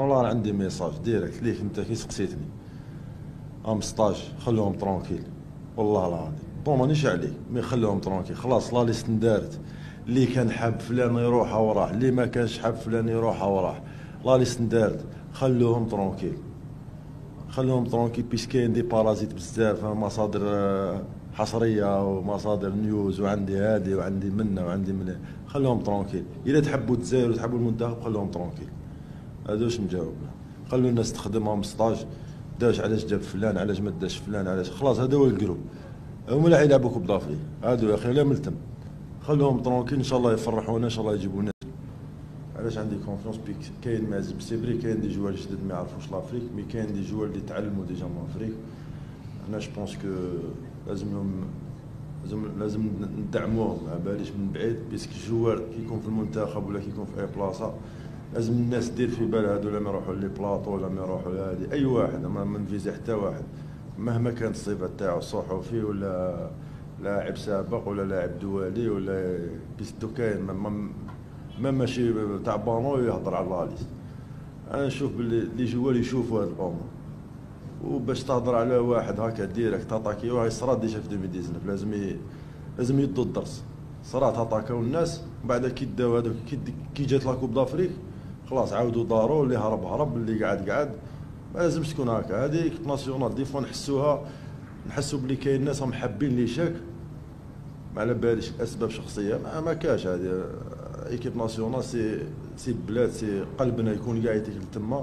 والله أنا عندي message direct ليك أنت كي سقسيتني. en stage خلوهم tranquilles والله العظيم. bon مانيش عليك mais خلوهم tranquilles خلاص la liste اندارت اللي كان حاب فلان يروح وراح اللي ما كانش حاب فلان يروح وراح la liste اندارت خلوهم tranquilles خلوهم tranquilles parce que كاين des parasites بزاف. مصادر آه، حصرية ومصادر news وعندي هادي وعندي منا وعندي من خلوهم ترونكيل اذا تحبوا تزايروا وتحبوا المنتخب خلوهم ترونكيل هذا واش نجاوب. خلوا الناس تخدمهم ستاج داش علاش جاب فلان؟ علاش ما داش فلان؟ علاش؟ خلاص هذا هو الجروب. هما اللي يلعبوا كوب دافريك هادو يا أخي لا ملتم. خلوهم ترونكيل إن شاء الله يفرحونا إن شاء الله يجيبوا لنا علاش عندي كونفيونس بيك؟ كاين معزب سيبري كاين دي جوال جدد ما يعرفوش لافريك مي كاين دي جوال اللي تعلموا ديجا من أفريك. أنا جو بونس كو لازم لازم لازم ندعموهم. ما باليش من بعيد parce que ال joueur كي يكون في المنتخب ولا كي يكون في أي بلاصة. لازم الناس دير في بالها هذو ما يروحوا les plateaux ولا ما يروحوا لهادي أي واحد ما منفيزي حتى واحد مهما كانت الصفة تاعو صحفي ولا لاعب سابق ولا لاعب دولي ولا بيستو كاين ما, ما ماشي تاع بانو يهضر على la liste أنا نشوف باللي les joueurs يشوفوا هاد الأمور. وباش تهضر على واحد هكا direct تاتاكيو هاي صرات déjà في 2019 لازم ي... لازم يدوا الدرس. صرات اتاكاو الناس بعد كي داو هذوك كي جات la coupe d'Afrique خلاص عاودوا داروا اللي هرب هرب اللي قعد قعد ما لازمش تكون هكا. هذه nationale des fois نحسوها. نحسوا بلي كاين ناس هم حابين l'échec ما على باليش أسباب شخصية. ما, ما كاش هذه. équipe nationale c'est c'est بلاد c'est قلبنا يكون قاعد تما.